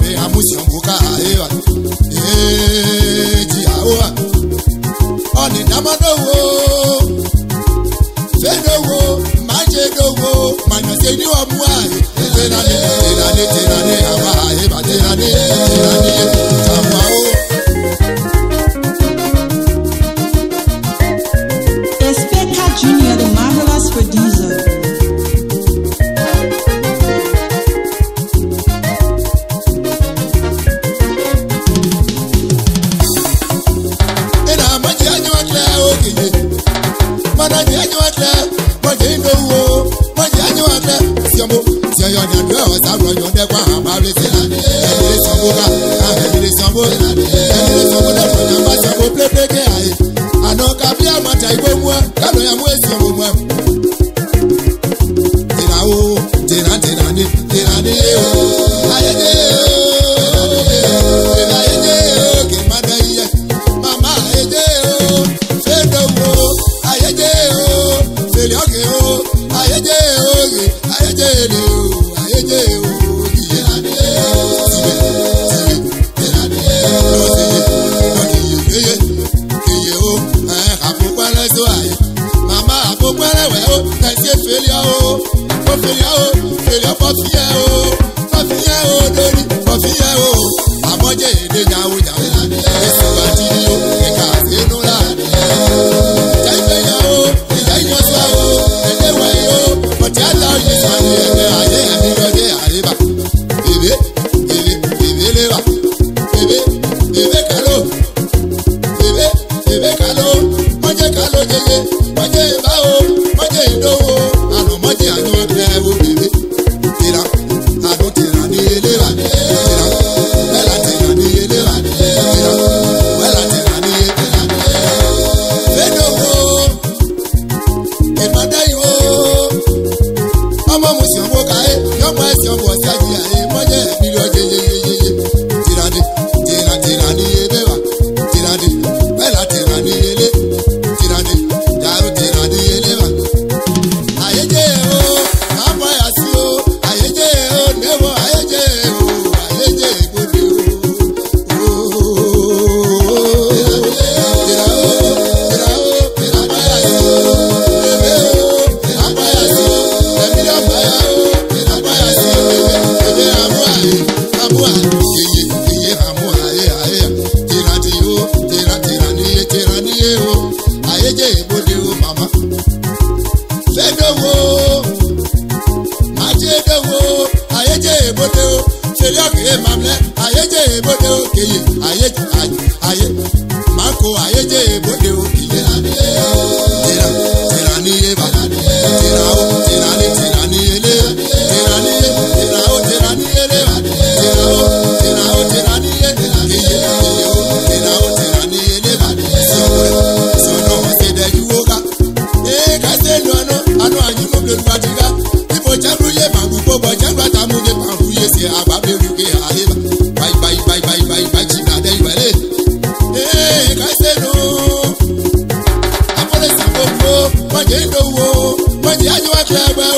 bebe amusi mbuka ewa eji awa oni damadowo fedowo majedowo manyose ni wa mu aye teterane teterane teterane awa aye ba teterane teterane. ẹ̀kọ́ àbárí sí la ẹ̀mílẹ̀ sanwó bá ẹ̀mílẹ̀ sanwó ẹ̀mílẹ̀ sanwó lẹ́fọ̀ọ́ náà bá sanwó pépéke àyè àná kàbí àmọ̀tà ìgbó fọ́tí ẹ o fọ́tí ẹ o lórí fọ́tí ẹ o àmọ́jẹ́ èdè yàwó yàwó èsì wà tí ní o ìka àti inú rà ìjà ìgbẹ́ yà o ìjà ìyọ̀sọ́ o ẹlẹ́wẹ̀ yìí o ọ̀tí àlà yìí sàlẹ̀ ẹgbẹ́ ayé ẹ̀mí lọ́dẹ àríbà bèbè bèbè bèbè lébà bèbè bèbè kálò bèbè bèbè kálò mọ́jẹ́ kálò jẹjẹ mọ́jẹ́ ìbá o mọ́jẹ́ ìdó o àlùmọ́jẹ́ àjọ ọ̀dẹ́ ẹ̀wò b èkó ni o màmá. ṣé dòwò májé dòwò àyéjé èbóde o ṣeré ọ̀kẹ́ mamlẹ́ àyéjé èbóde o kèyè àyéjé You jẹ́ ẹgbẹ́